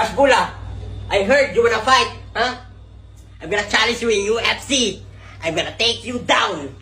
Hashbula, I heard you wanna fight, huh? I'm gonna challenge you in UFC. I'm gonna take you down.